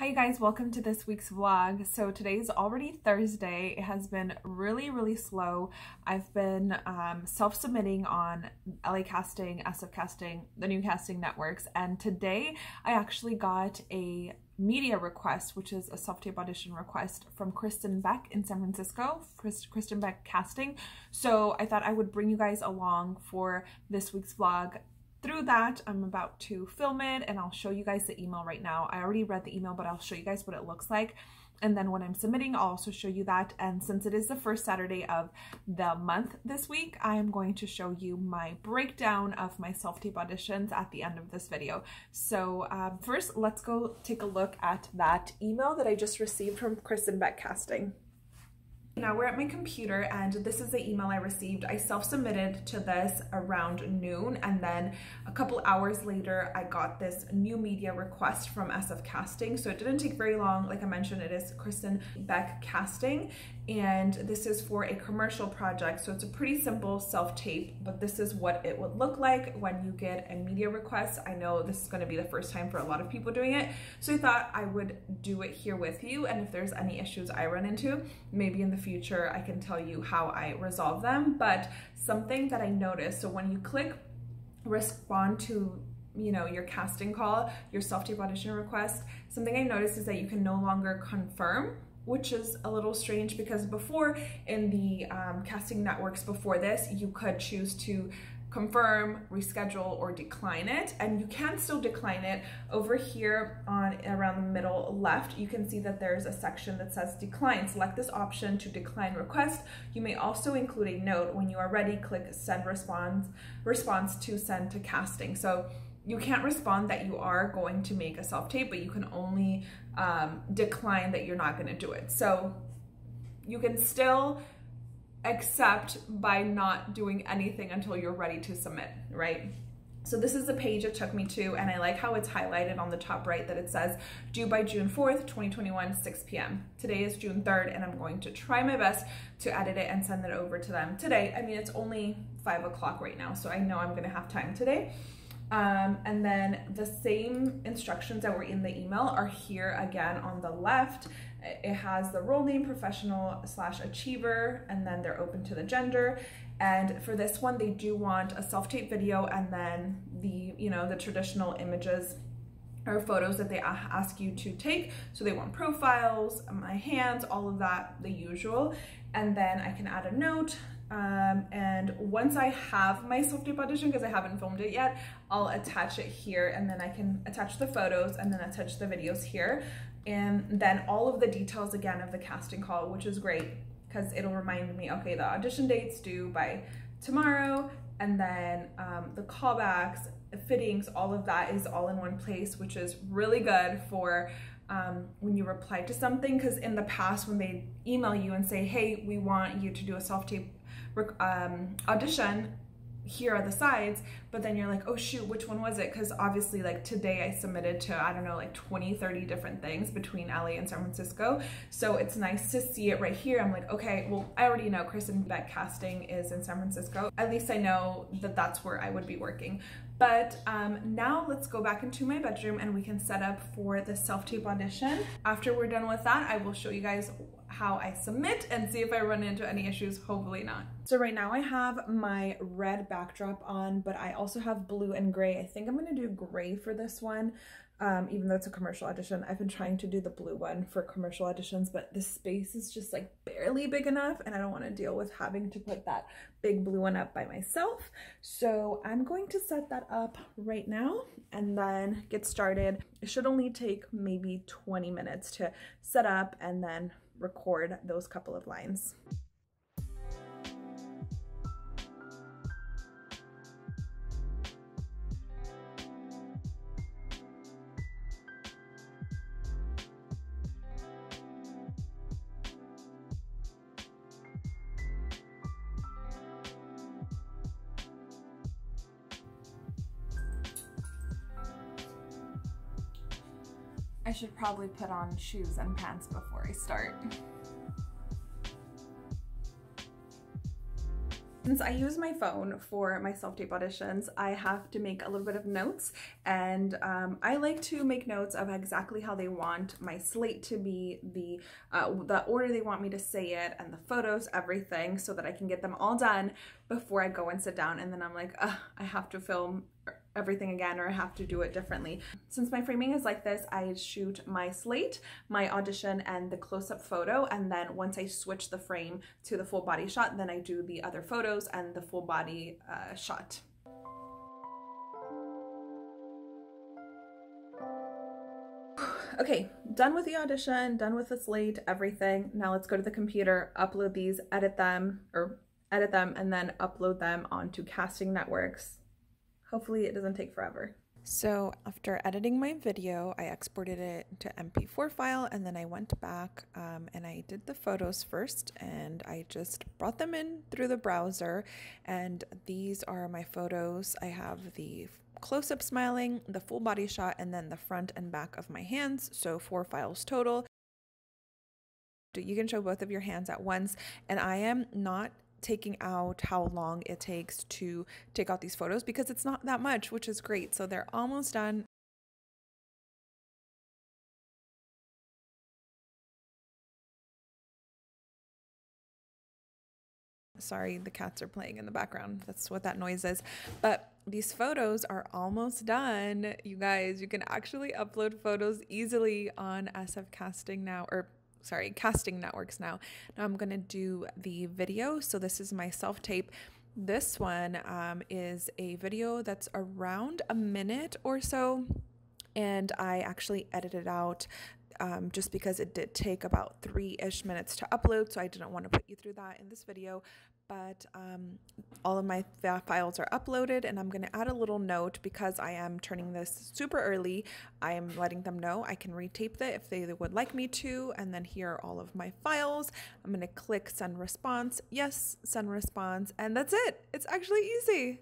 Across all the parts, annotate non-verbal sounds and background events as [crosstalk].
Hi you guys, welcome to this week's vlog. So today is already Thursday. It has been really, really slow. I've been um, self-submitting on LA Casting, SF Casting, the new casting networks, and today I actually got a media request, which is a self-tape audition request from Kristen Beck in San Francisco, Kristen Beck Casting. So I thought I would bring you guys along for this week's vlog through that, I'm about to film it and I'll show you guys the email right now. I already read the email, but I'll show you guys what it looks like. And then when I'm submitting, I'll also show you that. And since it is the first Saturday of the month this week, I am going to show you my breakdown of my self-tape auditions at the end of this video. So um, first, let's go take a look at that email that I just received from Kristen Beck Casting. Now we're at my computer and this is the email I received. I self-submitted to this around noon and then a couple hours later I got this new media request from SF Casting. So it didn't take very long. Like I mentioned, it is Kristen Beck Casting and this is for a commercial project. So it's a pretty simple self-tape, but this is what it would look like when you get a media request. I know this is gonna be the first time for a lot of people doing it. So I thought I would do it here with you. And if there's any issues I run into, maybe in the future I can tell you how I resolve them. But something that I noticed, so when you click respond to you know, your casting call, your self-tape audition request, something I noticed is that you can no longer confirm which is a little strange because before in the um, casting networks before this, you could choose to confirm, reschedule, or decline it. And you can still decline it. Over here on around the middle left, you can see that there's a section that says decline. Select this option to decline request. You may also include a note. When you are ready, click send response, response to send to casting. So you can't respond that you are going to make a self-tape, but you can only um, decline that you're not gonna do it. So you can still accept by not doing anything until you're ready to submit, right? So this is the page it took me to, and I like how it's highlighted on the top right that it says due by June 4th, 2021, 6 p.m. Today is June 3rd, and I'm going to try my best to edit it and send it over to them today. I mean, it's only five o'clock right now, so I know I'm gonna have time today. Um, and then the same instructions that were in the email are here again on the left. It has the role name, professional slash achiever, and then they're open to the gender. And for this one, they do want a self-tape video and then the, you know, the traditional images or photos that they ask you to take. So they want profiles, my hands, all of that, the usual. And then I can add a note, um, and once I have my self-tape audition, because I haven't filmed it yet, I'll attach it here and then I can attach the photos and then attach the videos here. And then all of the details again of the casting call, which is great because it'll remind me, okay, the audition date's due by tomorrow. And then um, the callbacks, fittings, all of that is all in one place, which is really good for um, when you reply to something. Because in the past, when they email you and say, hey, we want you to do a self-tape um, audition here are the sides but then you're like oh shoot which one was it? Because obviously like today i submitted to i don't know like 20 30 different things between la and san francisco. So it's nice to see it right here. I'm like okay well i already know kristen beck casting is in san francisco. At least i know that that's where i would be working. But um, now let's go back into my bedroom and we can set up for the self-tape audition. After we're done with that, I will show you guys how I submit and see if I run into any issues, hopefully not. So right now I have my red backdrop on, but I also have blue and gray. I think I'm gonna do gray for this one um, even though it's a commercial audition. I've been trying to do the blue one for commercial auditions, but the space is just like barely big enough and I don't want to deal with having to put that big blue one up by myself. So I'm going to set that up right now and then get started. It should only take maybe 20 minutes to set up and then record those couple of lines. I should probably put on shoes and pants before I start. Since I use my phone for my self-tape auditions, I have to make a little bit of notes and um, I like to make notes of exactly how they want my slate to be, the, uh, the order they want me to say it and the photos, everything so that I can get them all done before I go and sit down and then I'm like, I have to film everything again or I have to do it differently. Since my framing is like this, I shoot my slate, my audition, and the close-up photo, and then once I switch the frame to the full body shot, then I do the other photos and the full body uh, shot. Okay, done with the audition, done with the slate, everything. Now let's go to the computer, upload these, edit them, or edit them, and then upload them onto Casting Networks hopefully it doesn't take forever. So after editing my video, I exported it to MP4 file and then I went back um, and I did the photos first and I just brought them in through the browser and these are my photos. I have the close-up smiling, the full body shot, and then the front and back of my hands, so four files total. You can show both of your hands at once and I am not taking out how long it takes to take out these photos because it's not that much, which is great. So they're almost done. Sorry, the cats are playing in the background. That's what that noise is. But these photos are almost done. You guys, you can actually upload photos easily on SF Casting now, or sorry, casting networks now. Now I'm to do the video. So this is my self tape. This one um, is a video that's around a minute or so. And I actually edited out um, just because it did take about three ish minutes to upload. So I didn't want to put you through that in this video but um, all of my files are uploaded and I'm going to add a little note because I am turning this super early. I am letting them know I can retape it if they would like me to and then here are all of my files. I'm going to click send response. Yes, send response and that's it. It's actually easy.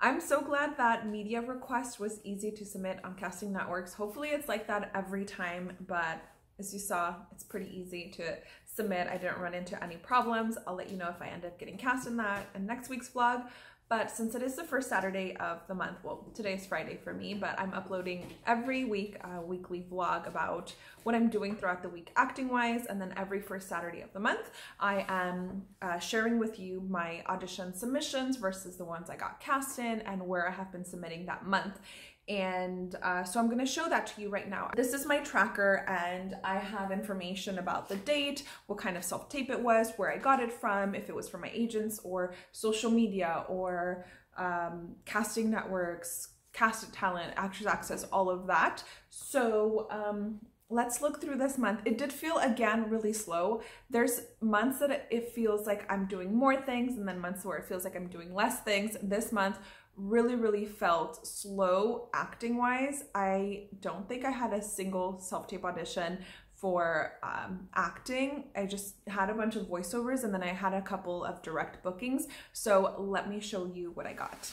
I'm so glad that media request was easy to submit on casting networks. Hopefully it's like that every time, but as you saw, it's pretty easy to submit. I didn't run into any problems. I'll let you know if I end up getting cast in that in next week's vlog. But since it is the first Saturday of the month, well, today's Friday for me, but I'm uploading every week a weekly vlog about what I'm doing throughout the week acting wise. And then every first Saturday of the month, I am uh, sharing with you my audition submissions versus the ones I got cast in and where I have been submitting that month. And uh, so I'm to show that to you right now. This is my tracker and I have information about the date, what kind of self-tape it was, where I got it from, if it was from my agents or social media or um, casting networks, Cast It Talent, actors access, all of that. So um, let's look through this month. It did feel again really slow. There's months that it feels like I'm doing more things and then months where it feels like I'm doing less things. This month really, really felt slow acting wise. I don't think I had a single self tape audition for um, acting. I just had a bunch of voiceovers and then I had a couple of direct bookings. So let me show you what I got.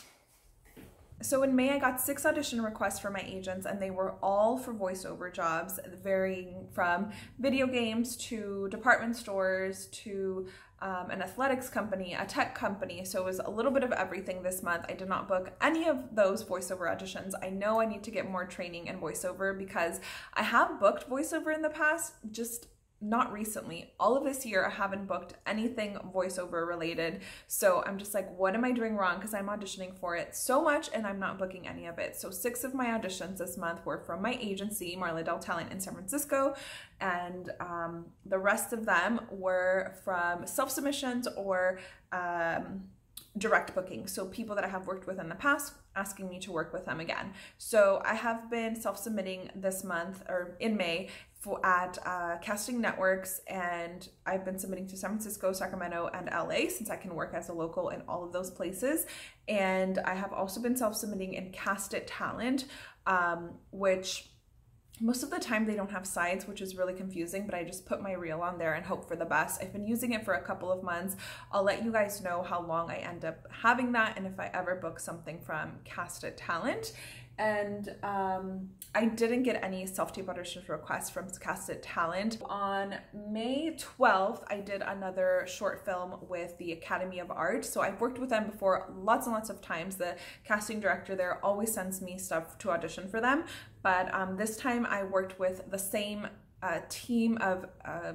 So in May, I got six audition requests from my agents, and they were all for voiceover jobs, varying from video games to department stores to um, an athletics company, a tech company. So it was a little bit of everything this month. I did not book any of those voiceover auditions. I know I need to get more training in voiceover because I have booked voiceover in the past, just not recently. All of this year, I haven't booked anything voiceover related. So I'm just like, what am I doing wrong? Because I'm auditioning for it so much and I'm not booking any of it. So six of my auditions this month were from my agency, Marla Dell Talent in San Francisco. And um, the rest of them were from self submissions or um, direct booking. So people that I have worked with in the past asking me to work with them again. So I have been self-submitting this month or in May for, at uh, casting networks and I've been submitting to San Francisco, Sacramento, and LA since I can work as a local in all of those places. And I have also been self-submitting in Cast It Talent, um, which most of the time they don't have sides, which is really confusing, but I just put my reel on there and hope for the best. I've been using it for a couple of months. I'll let you guys know how long I end up having that and if I ever book something from Cast It Talent. And um, I didn't get any self-tape audition requests from Cast It Talent. On May 12th, I did another short film with the Academy of Art. So I've worked with them before lots and lots of times. The casting director there always sends me stuff to audition for them. But um, this time I worked with the same uh, team of uh,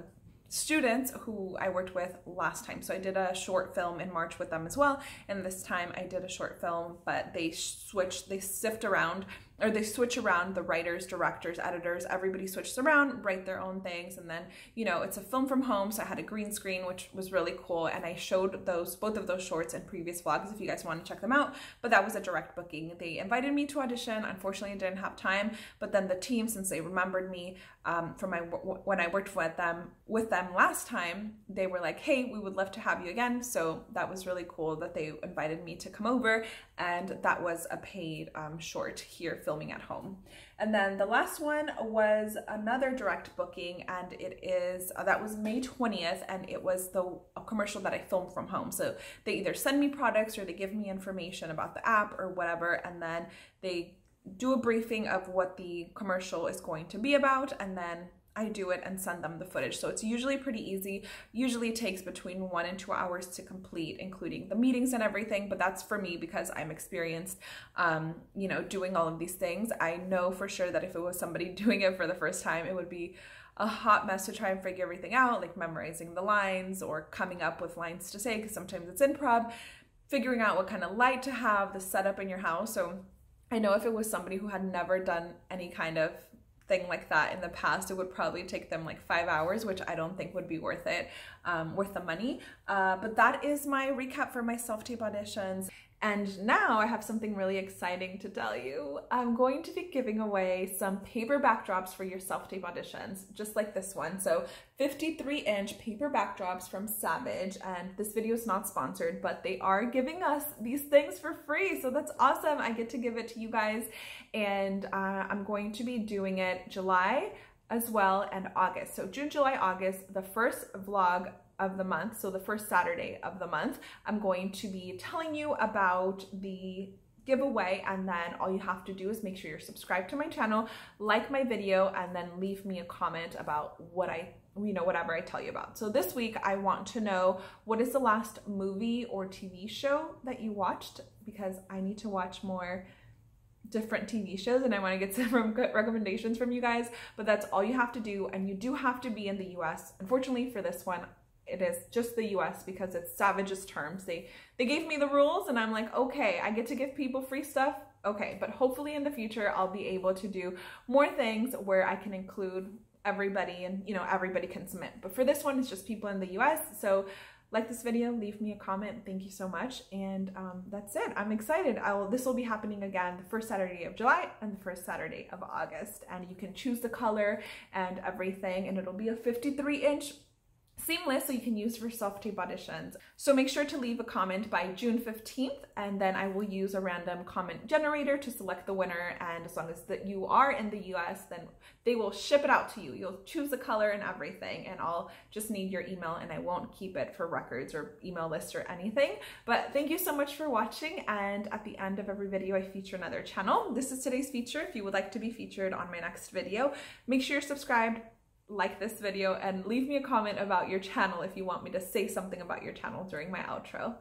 students who I worked with last time. So I did a short film in March with them as well. And this time I did a short film, but they switched, they sift around or they switch around the writers, directors, editors, everybody switches around, write their own things. And then, you know, it's a film from home. So I had a green screen, which was really cool. And I showed those, both of those shorts in previous vlogs if you guys want to check them out. But that was a direct booking. They invited me to audition. Unfortunately, I didn't have time. But then the team, since they remembered me um, from my, when I worked with them, with them last time, they were like, hey, we would love to have you again. So that was really cool that they invited me to come over. And that was a paid um, short here filming at home. And then the last one was another direct booking and it is, uh, that was May 20th and it was the commercial that I filmed from home. So they either send me products or they give me information about the app or whatever and then they do a briefing of what the commercial is going to be about and then I do it and send them the footage. So it's usually pretty easy. Usually takes between one and two hours to complete, including the meetings and everything. But that's for me because I'm experienced, um, you know, doing all of these things. I know for sure that if it was somebody [laughs] doing it for the first time, it would be a hot mess to try and figure everything out, like memorizing the lines or coming up with lines to say, because sometimes it's improv, figuring out what kind of light to have, the setup in your house. So I know if it was somebody who had never done any kind of thing like that in the past, it would probably take them like five hours, which I don't think would be worth it, um, worth the money. Uh, but that is my recap for my self-tape auditions. And now I have something really exciting to tell you. I'm going to be giving away some paper backdrops for your self-tape auditions, just like this one. So 53 inch paper backdrops from Savage. And this video is not sponsored, but they are giving us these things for free. So that's awesome. I get to give it to you guys. And uh, I'm going to be doing it July as well and August. So June, July, August, the first vlog of the month, so the first Saturday of the month, I'm going to be telling you about the giveaway and then all you have to do is make sure you're subscribed to my channel, like my video, and then leave me a comment about what I you know, whatever I tell you about. So this week I want to know what is the last movie or TV show that you watched because I need to watch more different TV shows and I want to get [laughs] some recommendations from you guys, but that's all you have to do and you do have to be in the US. Unfortunately for this one, it is just the US because it's Savage's terms. They they gave me the rules and I'm like, okay, I get to give people free stuff. Okay, but hopefully in the future I'll be able to do more things where I can include everybody and you know everybody can submit. But for this one it's just people in the US. So like this video, leave me a comment. Thank you so much. And um, that's it. I'm excited. I will. This will be happening again the first Saturday of July and the first Saturday of August. And you can choose the color and everything. And it'll be a 53 inch seamless so you can use for self-tape auditions. So make sure to leave a comment by June 15th and then I will use a random comment generator to select the winner and as long as that you are in the US then they will ship it out to you. You'll choose the color and everything and I'll just need your email and I won't keep it for records or email lists or anything. But thank you so much for watching and at the end of every video I feature another channel. This is today's feature. If you would like to be featured on my next video, make sure you're subscribed, like this video and leave me a comment about your channel if you want me to say something about your channel during my outro.